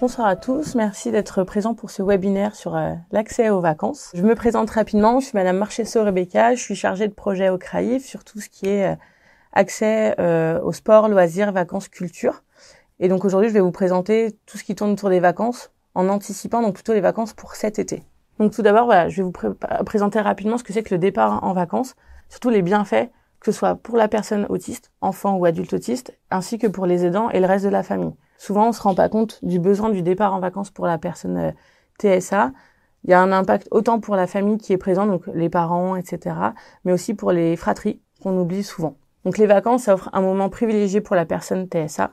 Bonsoir à tous, merci d'être présents pour ce webinaire sur euh, l'accès aux vacances. Je me présente rapidement, je suis Madame Marchesso Rebecca, je suis chargée de projet au CRAIF sur tout ce qui est euh, accès euh, au sport, loisirs, vacances, culture. Et donc aujourd'hui, je vais vous présenter tout ce qui tourne autour des vacances en anticipant donc plutôt les vacances pour cet été. Donc tout d'abord, voilà, je vais vous présenter rapidement ce que c'est que le départ en vacances, surtout les bienfaits, que ce soit pour la personne autiste, enfant ou adulte autiste, ainsi que pour les aidants et le reste de la famille. Souvent, on se rend pas compte du besoin du départ en vacances pour la personne euh, TSA. Il y a un impact autant pour la famille qui est présente, donc les parents, etc., mais aussi pour les fratries qu'on oublie souvent. Donc les vacances, ça offre un moment privilégié pour la personne TSA.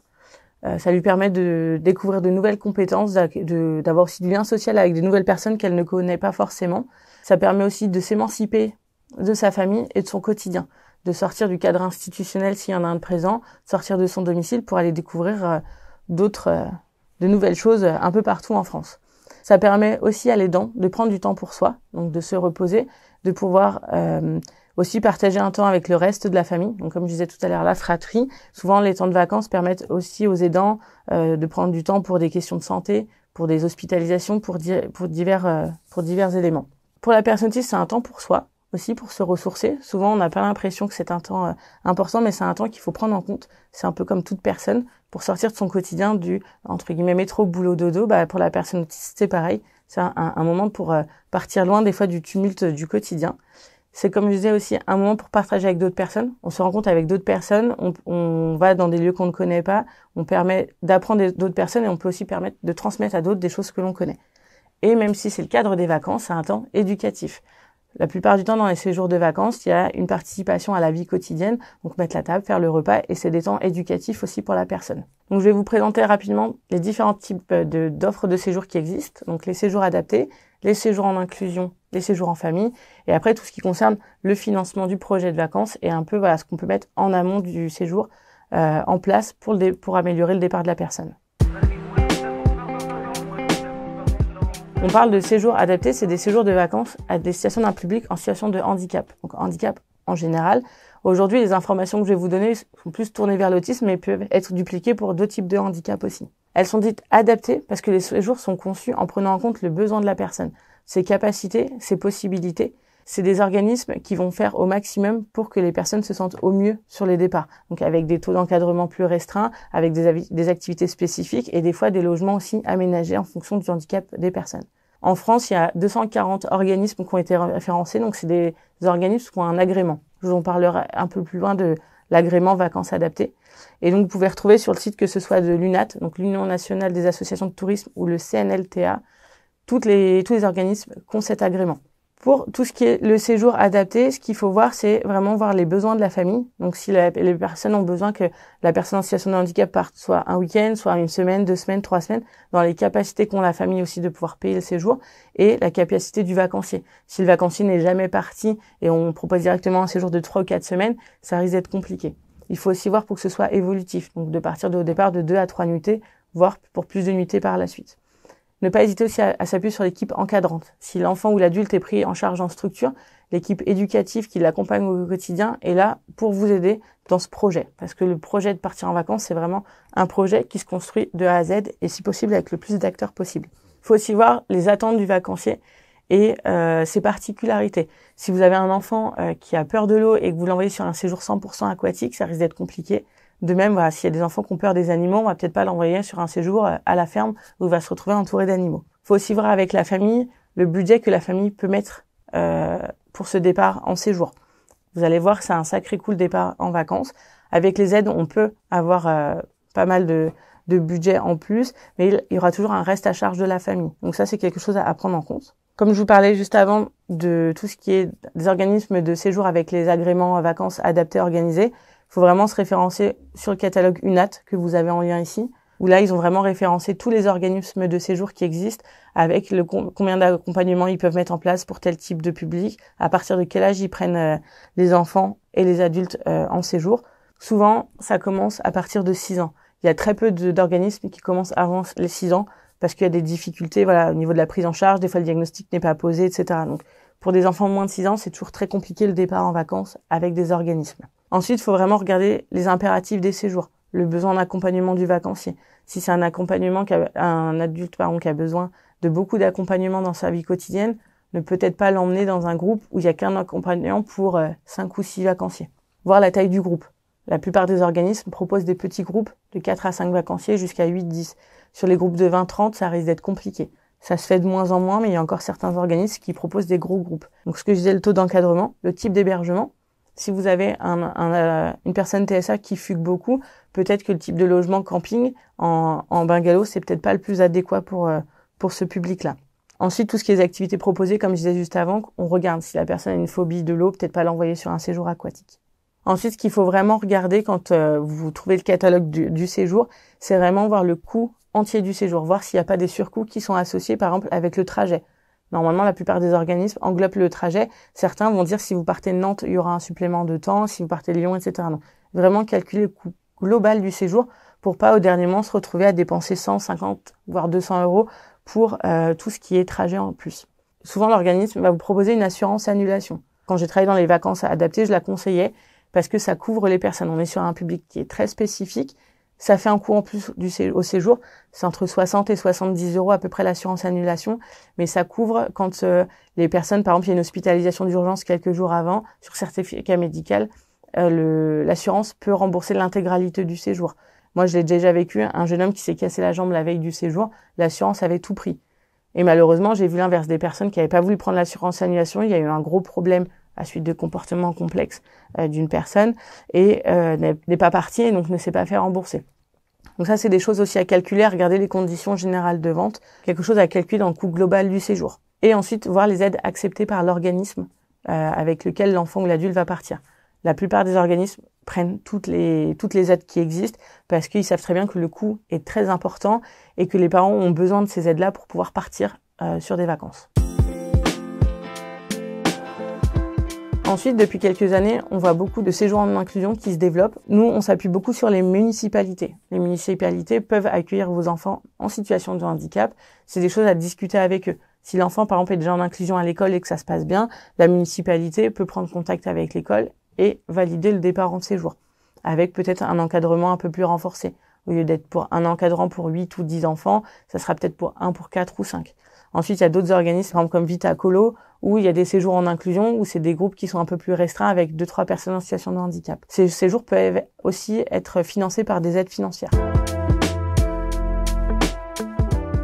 Euh, ça lui permet de découvrir de nouvelles compétences, d'avoir aussi du lien social avec de nouvelles personnes qu'elle ne connaît pas forcément. Ça permet aussi de s'émanciper de sa famille et de son quotidien, de sortir du cadre institutionnel s'il y en a un de présent, sortir de son domicile pour aller découvrir euh, d'autres, euh, de nouvelles choses un peu partout en France. Ça permet aussi à l'aidant de prendre du temps pour soi, donc de se reposer, de pouvoir aussi partager un temps avec le reste de la famille. Donc comme je disais tout à l'heure, la fratrie. Souvent les temps de vacances permettent aussi aux aidants euh, de prendre du temps pour des questions de santé, pour des hospitalisations, pour, divers euh, pour divers éléments. Pour la personne c'est un temps pour soi aussi pour se ressourcer. Souvent, on n'a pas l'impression que c'est un temps euh, important, mais c'est un temps qu'il faut prendre en compte. C'est un peu comme toute personne pour sortir de son quotidien du entre guillemets métro boulot dodo. Bah pour la personne autiste, c'est pareil. C'est un, un, moment pour partir loin des fois du tumulte du quotidien c'est comme je disais aussi un moment pour partager avec d'autres personnes. On se rencontre avec d'autres personnes, on, on, va dans des lieux qu'on ne connaît pas, on permet d'apprendre d'autres personnes et on peut aussi permettre de transmettre à d'autres des choses que l'on connaît. Et même si c'est le cadre des vacances, c'est un temps éducatif. La plupart du temps, dans les séjours de vacances, il y a une participation à la vie quotidienne, donc mettre la table, faire le repas, et c'est des temps éducatifs aussi pour la personne. Donc je vais vous présenter rapidement les différents types d'offres de, séjours qui existent. Donc les séjours adaptés, les séjours en inclusion, les séjours en famille, et après tout ce qui concerne le financement du projet de vacances et un peu voilà ce qu'on peut mettre en amont du séjour euh, en place pour, pour améliorer le départ de la personne. On parle de séjours adaptés, c'est des séjours de vacances à destination d'un public en situation de handicap. Donc handicap en général. Aujourd'hui, les informations que je vais vous donner sont plus tournées vers l'autisme, mais peuvent être dupliquées pour d'autres types de handicap aussi. Elles sont dites adaptées parce que les séjours sont conçus en prenant en compte le besoin de la personne, ses capacités, ses possibilités. C'est des organismes qui vont faire au maximum pour que les personnes se sentent au mieux sur les départs. Donc avec des taux d'encadrement plus restreints, avec des, activités spécifiques et des fois des logements aussi aménagés en fonction du handicap des personnes. En France, il y a 240 organismes qui ont été référencés, donc c'est des organismes qui ont un agrément. Je vous en parlerai un peu plus loin de l'agrément vacances adaptées. Et donc, vous pouvez retrouver sur le site que ce soit de l'UNAT, donc l'Union nationale des associations de tourisme, ou le CNLTA, toutes tous les organismes qui ont cet agrément. Pour tout ce qui est le séjour adapté, ce qu'il faut voir, c'est vraiment voir les besoins de la famille. Donc, si les personnes ont besoin que la personne en situation de handicap parte soit un week-end, soit une semaine, deux semaines, trois semaines, dans les capacités qu'ont la famille aussi de pouvoir payer le séjour et la capacité du vacancier. Si le vacancier n'est jamais parti et on propose directement un séjour de trois ou quatre semaines, ça risque d'être compliqué. Il faut aussi voir pour que ce soit évolutif, donc de partir de, au départ de deux à trois nuitées, voire pour plus de nuitées par la suite. Ne pas hésiter aussi à, s'appuyer sur l'équipe encadrante. Si l'enfant ou l'adulte est pris en charge en structure, l'équipe éducative qui l'accompagne au quotidien est là pour vous aider dans ce projet. Parce que le projet de partir en vacances, c'est vraiment un projet qui se construit de A à Z et si possible avec le plus d'acteurs possible. Il faut aussi voir les attentes du vacancier et euh, ses particularités. Si vous avez un enfant euh, qui a peur de l'eau et que vous l'envoyez sur un séjour 100% aquatique, ça risque d'être compliqué. De même, voilà, s'il y a des enfants qui ont peur des animaux, on va peut-être pas l'envoyer sur un séjour euh, à la ferme où il va se retrouver entouré d'animaux. Faut aussi voir avec la famille le budget que la famille peut mettre euh, pour ce départ en séjour. Vous allez voir c'est un sacré cool départ en vacances. Avec les aides, on peut avoir pas mal de, de budget en plus, mais il y aura toujours un reste à charge de la famille. Donc ça, c'est quelque chose à prendre en compte. Comme je vous parlais juste avant de tout ce qui est des organismes de séjour avec les agréments vacances adaptés organisés, faut vraiment se référencer sur le catalogue UNAT que vous avez en lien ici, où là, ils ont vraiment référencé tous les organismes de séjour qui existent avec le combien d'accompagnements ils peuvent mettre en place pour tel type de public, à partir de quel âge ils prennent euh, les enfants et les adultes euh, en séjour. Souvent, ça commence à partir de 6 ans. Il y a très peu d'organismes qui commencent avant les 6 ans parce qu'il y a des difficultés voilà, au niveau de la prise en charge, des fois le diagnostic n'est pas posé, etc. Donc pour des enfants de moins de 6 ans, c'est toujours très compliqué le départ en vacances avec des organismes. Ensuite, il faut vraiment regarder les impératifs des séjours. le besoin d'accompagnement du vacancier. Si c'est un accompagnement qui un adulte pardon, qui a besoin de beaucoup d'accompagnement dans sa vie quotidienne, ne peut-être pas l'emmener dans un groupe où il n'y a qu'un accompagnant pour euh, cinq ou six vacanciers. Voir la taille du groupe. La plupart des organismes proposent des petits groupes de 4 à 5 vacanciers jusqu'à 8-10. Sur les groupes de 20-30, ça risque d'être compliqué. Ça se fait de moins en moins, mais il y a encore certains organismes qui proposent des gros groupes. Donc ce que je disais, le taux d'encadrement, le type d'hébergement. Si vous avez un, euh, une personne TSA qui fugue beaucoup, peut-être que le type de logement camping en, en bungalow, c'est peut-être pas le plus adéquat pour, euh, pour ce public-là. Ensuite, tout ce qui est activités proposées, comme je disais juste avant, on regarde si la personne a une phobie de l'eau, peut-être pas l'envoyer sur un séjour aquatique. Ensuite, ce qu'il faut vraiment regarder quand euh, vous trouvez le catalogue du, du séjour, c'est vraiment voir le coût entier du séjour, voir s'il n'y a pas des surcoûts qui sont associés, par exemple, avec le trajet. Normalement, la plupart des organismes englobent le trajet. Certains vont dire si vous partez de Nantes, il y aura un supplément de temps, si vous partez de Lyon, etc. Non. Vraiment calculer le coût global du séjour pour pas au dernier moment se retrouver à dépenser 150 voire 200 euros pour euh, tout ce qui est trajet en plus. Souvent, l'organisme va vous proposer une assurance annulation. Quand j'ai travaillé dans les vacances adaptées, je la conseillais parce que ça couvre les personnes. On est sur un public qui est très spécifique. Ça fait un coût en plus du au séjour. C'est entre 60 et 70 euros à peu près l'assurance annulation. Mais ça couvre quand euh, les personnes, par exemple, il y a une hospitalisation d'urgence quelques jours avant sur certificat médical, euh, l'assurance peut rembourser l'intégralité du séjour. Moi, je l'ai déjà vécu, un jeune homme qui s'est cassé la jambe la veille du séjour, l'assurance avait tout pris. Et malheureusement, j'ai vu l'inverse des personnes qui n'avaient pas voulu prendre l'assurance annulation. Il y a eu un gros problème à suite de comportements complexes euh, d'une personne et euh, n'est pas parti et donc ne s'est pas fait rembourser. Donc ça, c'est des choses aussi à calculer, à regarder les conditions générales de vente, quelque chose à calculer dans le coût global du séjour. Et ensuite, voir les aides acceptées par l'organisme euh, avec lequel l'enfant ou l'adulte va partir. La plupart des organismes prennent toutes les, toutes les aides qui existent parce qu'ils savent très bien que le coût est très important et que les parents ont besoin de ces aides-là pour pouvoir partir euh, sur des vacances. Ensuite, depuis quelques années, on voit beaucoup de séjours en inclusion qui se développent. Nous, on s'appuie beaucoup sur les municipalités. Les municipalités peuvent accueillir vos enfants en situation de handicap. C'est des choses à discuter avec eux. Si l'enfant, par exemple, est déjà en inclusion à l'école et que ça se passe bien, la municipalité peut prendre contact avec l'école et valider le départ en séjour, avec peut-être un encadrement un peu plus renforcé. Au lieu d'être pour un encadrant pour 8 ou 10 enfants, ça sera peut-être pour un pour 4 ou 5. Ensuite, il y a d'autres organismes, par exemple comme Vita Colo, où il y a des séjours en inclusion, où c'est des groupes qui sont un peu plus restreints avec deux trois personnes en situation de handicap. Ces séjours peuvent aussi être financés par des aides financières.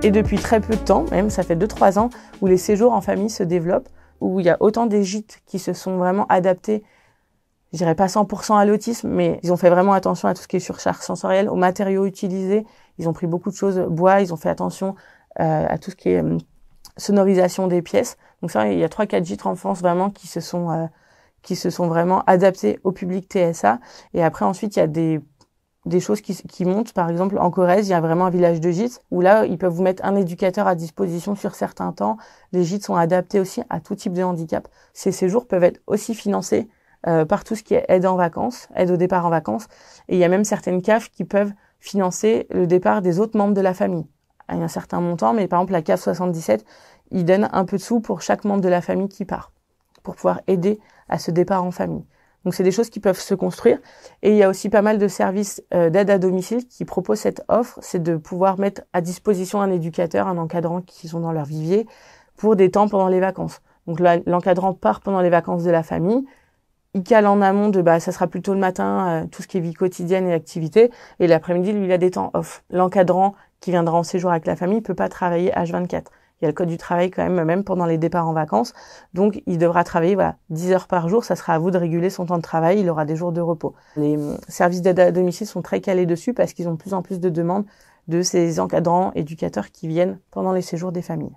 Et depuis très peu de temps, même ça fait 2-3 ans, où les séjours en famille se développent, où il y a autant des gîtes qui se sont vraiment adaptés je dirais pas 100% à l'autisme, mais ils ont fait vraiment attention à tout ce qui est surcharge sensorielle, aux matériaux utilisés. Ils ont pris beaucoup de choses bois, ils ont fait attention euh, à tout ce qui est euh, sonorisation des pièces. Donc ça, il y a trois quatre gîtes en France vraiment qui se sont euh, qui se sont vraiment adaptés au public TSA. Et après ensuite, il y a des des choses qui, montent. Par exemple, en Corrèze, il y a vraiment un village de gîtes où là, ils peuvent vous mettre un éducateur à disposition sur certains temps. Les gîtes sont adaptés aussi à tout type de handicap. Ces séjours peuvent être aussi financés euh, par tout ce qui est aide en vacances, aide au départ en vacances. Et il y a même certaines CAF qui peuvent financer le départ des autres membres de la famille à un certain montant, mais par exemple la CAF 77, il donne un peu de sous pour chaque membre de la famille qui part, pour pouvoir aider à ce départ en famille. Donc c'est des choses qui peuvent se construire. Et il y a aussi pas mal de services euh, d'aide à domicile qui proposent cette offre, c'est de pouvoir mettre à disposition un éducateur, un encadrant qui sont dans leur vivier pour des temps pendant les vacances. Donc l'encadrant part pendant les vacances de la famille, il cale en amont de bah ça sera plutôt le matin euh, tout ce qui est vie quotidienne et activité et l'après-midi lui il a des temps off. L'encadrant qui viendra en séjour avec la famille peut pas travailler H24. Il y a le code du travail quand même même pendant les départs en vacances. Donc il devra travailler voilà 10 heures par jour, ça sera à vous de réguler son temps de travail, il aura des jours de repos. Les hum, services d'aide à domicile sont très calés dessus parce qu'ils ont de plus en plus de demandes de ces encadrants éducateurs qui viennent pendant les séjours des familles.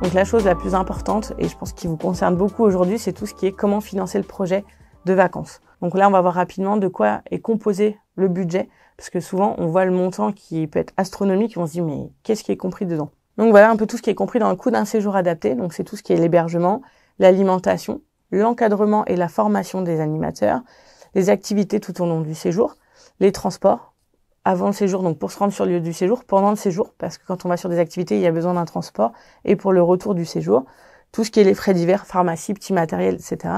Donc la chose la plus importante, et je pense qui vous concerne beaucoup aujourd'hui, c'est tout ce qui est comment financer le projet de vacances. Donc là, on va voir rapidement de quoi est composé le budget, parce que souvent, on voit le montant qui peut être astronomique, et on se dit, mais qu'est-ce qui est compris dedans? Donc voilà un peu tout ce qui est compris dans le coût d'un séjour adapté. Donc c'est tout ce qui est l'hébergement, l'alimentation, l'encadrement et la formation des animateurs, les activités tout au long du séjour, les transports, avant le séjour, donc pour se rendre sur le lieu du séjour, pendant le séjour, parce que quand on va sur des activités, il y a besoin d'un transport, et pour le retour du séjour, tout ce qui est les frais divers, pharmacie, petit matériel, etc.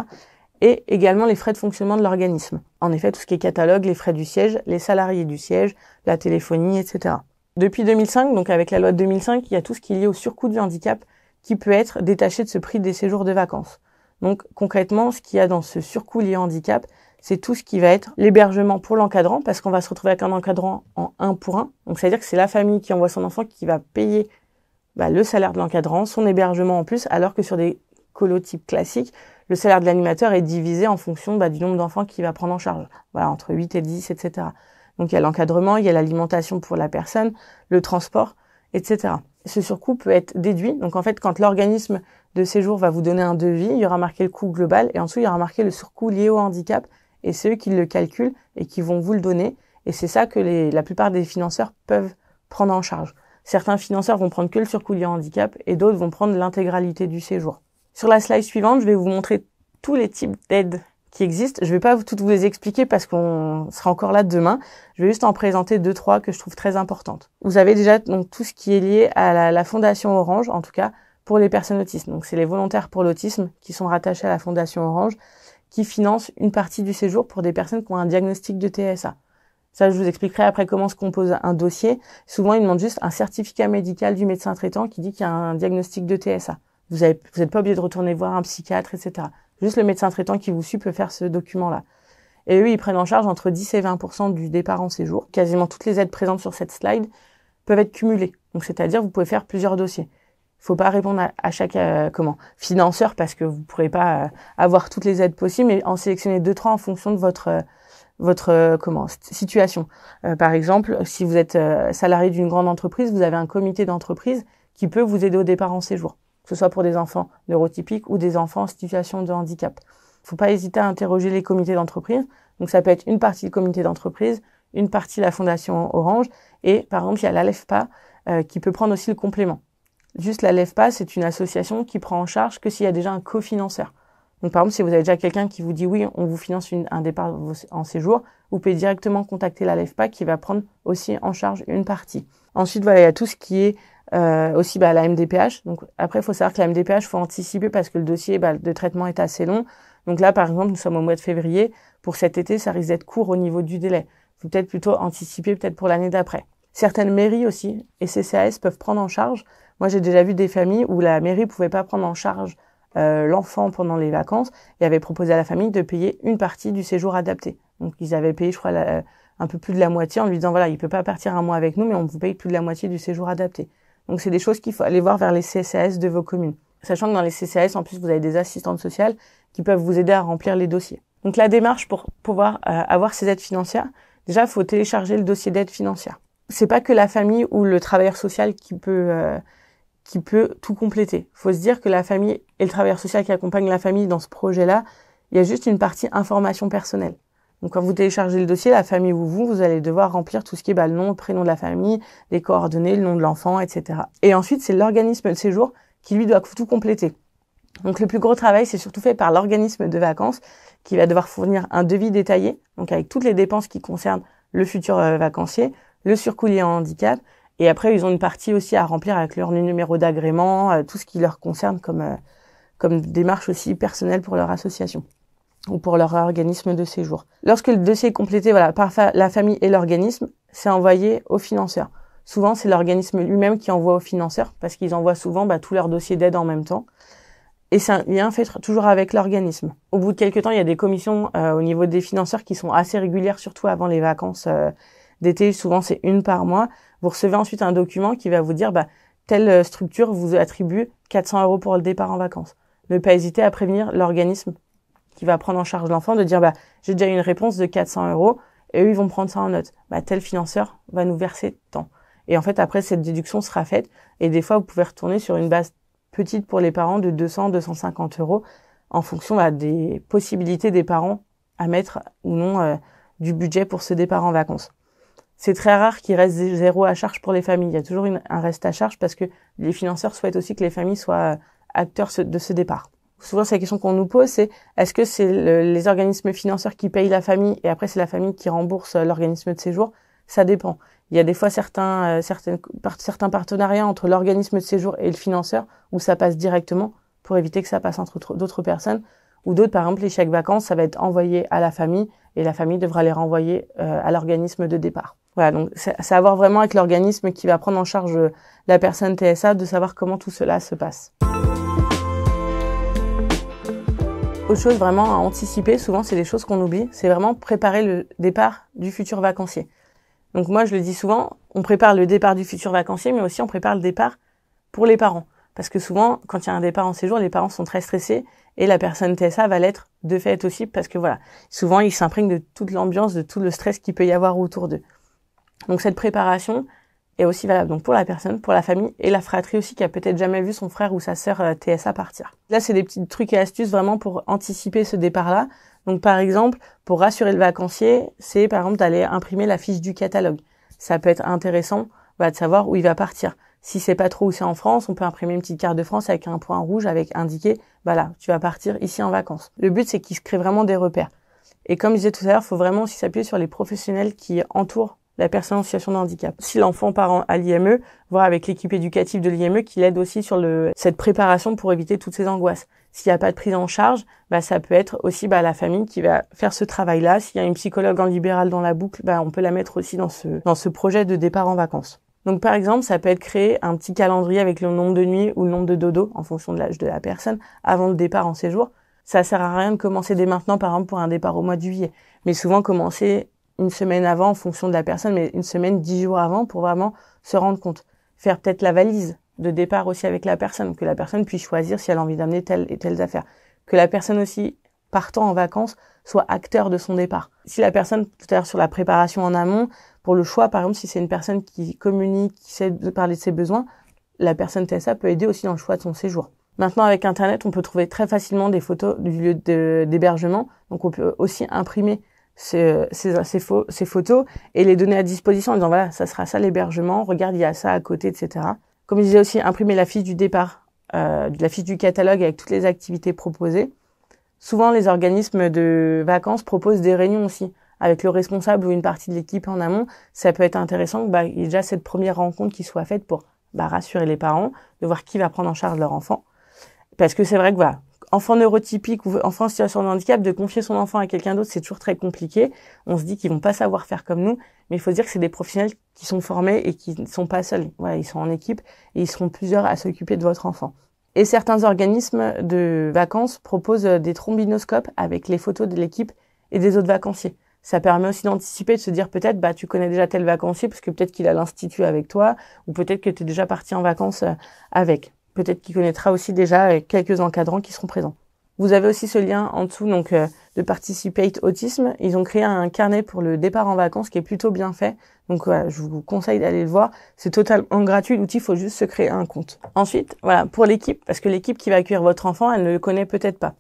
et également les frais de fonctionnement de l'organisme. En effet, tout ce qui est catalogue, les frais du siège, les salariés du siège, la téléphonie, etc. Depuis 2005, donc avec la loi de 2005, il y a tout ce qui est lié au surcoût du handicap qui peut être détaché de ce prix des séjours de vacances. Donc concrètement, ce qu'il y a dans ce surcoût lié au handicap, c'est tout ce qui va être l'hébergement pour l'encadrant, parce qu'on va se retrouver avec un encadrant en un pour un. Donc c'est-à-dire que c'est la famille qui envoie son enfant qui va payer bah, le salaire de l'encadrant, son hébergement en plus, alors que sur des colotypes classiques, le salaire de l'animateur est divisé en fonction bah, du nombre d'enfants qu'il va prendre en charge. Voilà, entre 8 et 10, etc. Donc il y a l'encadrement, il y a l'alimentation pour la personne, le transport, etc. Ce surcoût peut être déduit. Donc en fait, quand l'organisme de séjour va vous donner un devis, il y aura marqué le coût global et ensuite il y aura marqué le surcoût lié au handicap et c'est eux qui le calculent et qui vont vous le donner. Et c'est ça que la plupart des financeurs peuvent prendre en charge. Certains financeurs vont prendre que le surcoût lié au handicap et d'autres vont prendre l'intégralité du séjour. Sur la slide suivante, je vais vous montrer tous les types d'aides qui existent. Je vais pas toutes vous les expliquer parce qu'on sera encore là demain. Je vais juste en présenter deux, trois que je trouve très importantes. Vous avez déjà donc tout ce qui est lié à la, la Fondation Orange, en tout cas pour les personnes autistes. Donc c'est les volontaires pour l'autisme qui sont rattachés à la Fondation Orange, qui financent une partie du séjour pour des personnes qui ont un diagnostic de TSA. Ça, je vous expliquerai après comment se compose un dossier. Souvent, ils demandent juste un certificat médical du médecin traitant qui dit qu'il y a un diagnostic de TSA. Vous n'êtes pas obligé de retourner voir un psychiatre, etc. Juste le médecin traitant qui vous suit peut faire ce document-là. Et eux, ils prennent en charge entre 10 et 20% du départ en séjour. Quasiment toutes les aides présentes sur cette slide peuvent être cumulées. Donc, c'est-à-dire, vous pouvez faire plusieurs dossiers. Il faut pas répondre à, chaque euh, comment financeur parce que vous pourrez pas euh, avoir toutes les aides possibles, mais en sélectionner deux trois en fonction de votre euh, situation. par exemple, si vous êtes salarié d'une grande entreprise, vous avez un comité d'entreprise qui peut vous aider au départ en séjour que ce soit pour des enfants neurotypiques ou des enfants en situation de handicap. Il faut pas hésiter à interroger les comités d'entreprise. Donc ça peut être une partie le comité d'entreprise, une partie la fondation Orange, et par exemple il y a l'ALEFPA euh, qui peut prendre aussi le complément. Juste l'ALEFPA, c'est une association qui prend en charge que s'il y a déjà un cofinanceur. Donc par exemple, si vous avez déjà quelqu'un qui vous dit oui, on vous finance un départ en séjour, vous pouvez directement contacter l'ALEFPA qui va prendre aussi en charge une partie. Ensuite, voilà, il y a tout ce qui est euh, aussi bah, la MDPH. Donc après, il faut savoir que la MDPH, faut anticiper parce que le dossier bah, de traitement est assez long. Donc là, par exemple, nous sommes au mois de février. Pour cet été, ça risque d'être court au niveau du délai. Faut peut-être plutôt anticiper peut-être pour l'année d'après. Certaines mairies aussi et CCAS peuvent prendre en charge. Moi, j'ai déjà vu des familles où la mairie pouvait pas prendre en charge euh, l'enfant pendant les vacances et avait proposé à la famille de payer une partie du séjour adapté. Donc ils avaient payé, je crois, un peu plus de la moitié en lui disant voilà, il peut pas partir un mois avec nous, mais on vous paye plus de la moitié du séjour adapté. Donc c'est des choses qu'il faut aller voir vers les CCAS de vos communes. Sachant que dans les CCAS, en plus, vous avez des assistantes sociales qui peuvent vous aider à remplir les dossiers. Donc la démarche pour pouvoir euh, avoir ces aides financières, déjà, faut télécharger le dossier d'aide financière. C'est pas que la famille ou le travailleur social qui peut euh, qui peut tout compléter. Faut se dire que la famille et le travailleur social qui accompagne la famille dans ce projet-là, il y a juste une partie information personnelle. Donc quand vous téléchargez le dossier, la famille ou vous, vous allez devoir remplir tout ce qui est bah, le nom, le prénom de la famille, les coordonnées, le nom de l'enfant, etc. Et ensuite, c'est l'organisme de séjour qui lui doit tout compléter. Donc le plus gros travail, c'est surtout fait par l'organisme de vacances qui va devoir fournir un devis détaillé, donc avec toutes les dépenses qui concernent le futur euh, vacancier, le surcoût en handicap, et après ils ont une partie aussi à remplir avec leur numéro d'agrément, euh, tout ce qui leur concerne comme euh, comme démarche aussi personnelle pour leur association ou pour leur organisme de séjour. Lorsque le dossier est complété voilà, par la famille et l'organisme, c'est envoyé au financeur. Souvent, c'est l'organisme lui-même qui envoie au financeur parce qu'ils envoient souvent bah, tous leurs dossiers d'aide en même temps. Et c'est un lien fait toujours avec l'organisme. Au bout de quelques temps, il y a des commissions euh, au niveau des financeurs qui sont assez régulières, surtout avant les vacances euh, d'été. Souvent, c'est une par mois. Vous recevez ensuite un document qui va vous dire bah, telle euh, structure vous attribue 400 euros pour le départ en vacances. Ne pas hésiter à prévenir l'organisme qui va prendre en charge l'enfant, de dire bah j'ai déjà une réponse de 400 euros et eux ils vont prendre ça en note. Bah tel financeur va nous verser tant. Et en fait après cette déduction sera faite et des fois vous pouvez retourner sur une base petite pour les parents de 200 250 euros en fonction bah, des possibilités des parents à mettre ou non euh, du budget pour ce départ en vacances. C'est très rare qu'il reste zéro à charge pour les familles. Il y a toujours un reste à charge parce que les financeurs souhaitent aussi que les familles soient euh, acteurs de ce départ souvent c'est la question qu'on nous pose, c'est est-ce que c'est les organismes financeurs qui payent la famille et après c'est la famille qui rembourse euh, l'organisme de séjour? Ça dépend. Il y a des fois certains, euh, certains, partenariats entre l'organisme de séjour et le financeur où ça passe directement pour éviter que ça passe entre d'autres personnes, Ou d'autres, par exemple, les chèques vacances, ça va être envoyé à la famille et la famille devra les renvoyer euh, à l'organisme de départ. Voilà, donc c'est à voir vraiment avec l'organisme qui va prendre en charge la personne TSA de savoir comment tout cela se passe. Autre chose vraiment à anticiper, souvent c'est des choses qu'on oublie, c'est vraiment préparer le départ du futur vacancier. Donc moi je le dis souvent, on prépare le départ du futur vacancier, mais aussi on prépare le départ pour les parents. Parce que souvent, quand il y a un départ en séjour, les parents sont très stressés et la personne TSA va l'être de fait aussi parce que voilà, souvent ils s'imprègnent de toute l'ambiance, de tout le stress qu'il peut y avoir autour d'eux. Donc cette préparation est aussi valable donc pour la personne, pour la famille et la fratrie aussi qui a peut-être jamais vu son frère ou sa sœur euh, TSA partir. Là, c'est des petits trucs et astuces vraiment pour anticiper ce départ-là. Donc par exemple, pour rassurer le vacancier, c'est par exemple d'aller imprimer la fiche du catalogue. Ça peut être intéressant bah, de savoir où il va partir. Si c'est pas trop où c'est en France, on peut imprimer une petite carte de France avec un point rouge avec indiqué, voilà, tu vas partir ici en vacances. Le but, c'est qu'il se crée vraiment des repères. Et comme je disais tout à l'heure, faut vraiment aussi s'appuyer sur les professionnels qui entourent la personne en situation de handicap. Si l'enfant part à l'IME, voir avec l'équipe éducative de l'IME qui l'aide aussi sur le, cette préparation pour éviter toutes ces angoisses. S'il n'y a pas de prise en charge, bah, ça peut être aussi bah, la famille qui va faire ce travail-là. S'il y a une psychologue en libéral dans la boucle, bah, on peut la mettre aussi dans ce, dans ce projet de départ en vacances. Donc par exemple, ça peut être créer un petit calendrier avec le nombre de nuits ou le nombre de dodo en fonction de l'âge de la personne avant le départ en séjour. Ça sert à rien de commencer dès maintenant, par exemple pour un départ au mois de juillet, mais souvent commencer une semaine avant en fonction de la personne, mais une semaine, dix jours avant pour vraiment se rendre compte. Faire peut-être la valise de départ aussi avec la personne, que la personne puisse choisir si elle a envie d'amener telle et telles affaires. Que la personne aussi, partant en vacances, soit acteur de son départ. Si la personne, tout à l'heure sur la préparation en amont, pour le choix, par exemple, si c'est une personne qui communique, qui sait parler de ses besoins, la personne TSA peut aider aussi dans le choix de son séjour. Maintenant, avec Internet, on peut trouver très facilement des photos du lieu d'hébergement. Donc, on peut aussi imprimer ces, ces, ces, photos et les donner à disposition en disant, voilà, ça sera ça l'hébergement, regarde, il y a ça à côté, etc. Comme je disais aussi, imprimer la fiche du départ, euh, la fiche du catalogue avec toutes les activités proposées. Souvent, les organismes de vacances proposent des réunions aussi avec le responsable ou une partie de l'équipe en amont, ça peut être intéressant bah, y ait déjà cette première rencontre qui soit faite pour bah, rassurer les parents, de voir qui va prendre en charge leur enfant. Parce que c'est vrai que voilà, enfant neurotypique ou enfant en situation de handicap, de confier son enfant à quelqu'un d'autre, c'est toujours très compliqué. On se dit qu'ils vont pas savoir faire comme nous, mais il faut dire que c'est des professionnels qui sont formés et qui ne sont pas seuls. Voilà, ils sont en équipe et ils seront plusieurs à s'occuper de votre enfant. Et certains organismes de vacances proposent des trombinoscopes avec les photos de l'équipe et des autres vacanciers ça permet aussi d'anticiper, de se dire peut-être, bah, tu connais déjà tel vacancier, parce que peut-être qu'il a l'institut avec toi, ou peut-être que tu es déjà parti en vacances avec. Peut-être qu'il connaîtra aussi déjà euh, quelques encadrants qui seront présents. Vous avez aussi ce lien en dessous donc euh, de Participate Autisme. Ils ont créé un carnet pour le départ en vacances qui est plutôt bien fait. Donc voilà, je vous conseille d'aller le voir. C'est totalement gratuit. L'outil, il faut juste se créer un compte. Ensuite, voilà, pour l'équipe, parce que l'équipe qui va accueillir votre enfant, elle ne le connaît peut-être pas.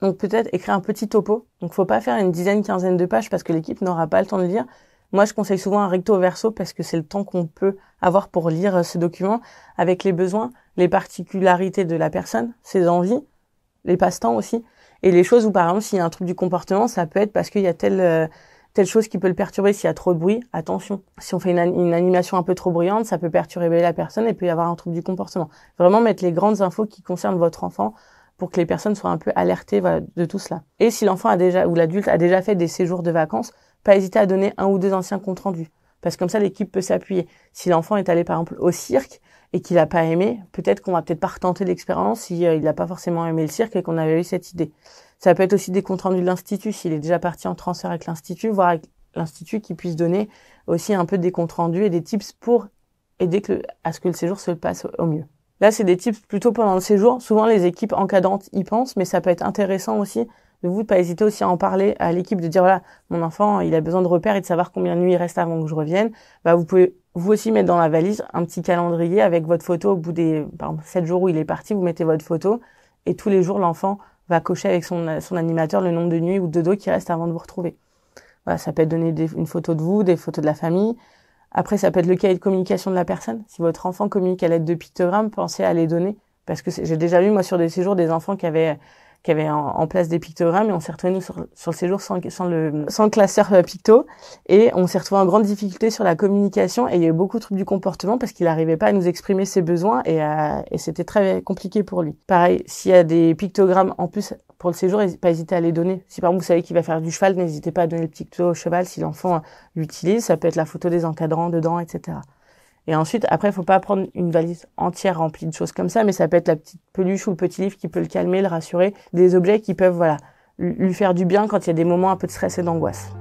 Donc peut-être écrire un petit topo. Donc faut pas faire une dizaine, quinzaine de pages parce que l'équipe n'aura pas le temps de lire. Moi, je conseille souvent un recto verso parce que c'est le temps qu'on peut avoir pour lire euh, ce document avec les besoins, les particularités de la personne, ses envies, les passe-temps aussi, et les choses où par exemple s'il y a un trouble du comportement, ça peut être parce qu'il y a telle euh, telle chose qui peut le perturber s'il y a trop de bruit. Attention, si on fait une, animation un peu trop bruyante, ça peut perturber la personne et peut y avoir un trouble du comportement. Vraiment mettre les grandes infos qui concernent votre enfant pour que les personnes soient un peu alertées de tout cela. Et si l'enfant a déjà ou l'adulte a déjà fait des séjours de vacances, pas hésiter à donner un ou deux anciens comptes rendus. Parce que comme ça, l'équipe peut s'appuyer. Si l'enfant est allé par exemple au cirque et qu'il n'a pas aimé, peut-être qu'on va peut-être pas retenter l'expérience si euh, il n'a pas forcément aimé le cirque et qu'on avait eu cette idée. Ça peut être aussi des comptes rendus de l'institut s'il est déjà parti en transfert avec l'institut, voire avec l'institut qui puisse donner aussi un peu des comptes rendus et des tips pour aider à ce que le séjour se passe au mieux. Là, c'est des tips plutôt pendant le séjour. Souvent, les équipes encadrantes y pensent, mais ça peut être intéressant aussi de vous de pas hésiter aussi à en parler à l'équipe, de dire voilà, mon enfant, il a besoin de repères et de savoir combien de nuits il reste avant que je revienne. Bah, vous pouvez vous aussi mettre dans la valise un petit calendrier avec votre photo au bout des, par exemple, 7 jours où il est parti, vous mettez votre photo et tous les jours, l'enfant va cocher avec son, son animateur le nombre de nuits ou de dos qui reste avant de vous retrouver. Voilà, ça peut être donner une photo de vous, des photos de la famille, après, ça peut être le cahier de communication de la personne. Si votre enfant communique à l'aide de pictogrammes, pensez à les donner. Parce que j'ai déjà vu, moi, sur des séjours, des enfants qui avaient, qui avait en, place des pictogrammes et on s'est retrouvé nous sur, sur, le séjour sans, sans, le, sans le classeur euh, picto et on s'est retrouvé en grande difficulté sur la communication et il y a eu beaucoup de troubles du comportement parce qu'il n'arrivait pas à nous exprimer ses besoins et, et c'était très compliqué pour lui. Pareil, s'il y a des pictogrammes en plus pour le séjour, n'hésitez pas hésiter à les donner. Si par exemple vous savez qu'il va faire du cheval, n'hésitez pas à donner le picto au cheval si l'enfant l'utilise. Ça peut être la photo des encadrants dedans, etc. Et ensuite, après, il faut pas prendre une valise entière remplie de choses comme ça, mais ça peut être la petite peluche ou le petit livre qui peut le calmer, le rassurer, des objets qui peuvent, voilà, lui faire du bien quand il y a des moments un peu de stress et d'angoisse.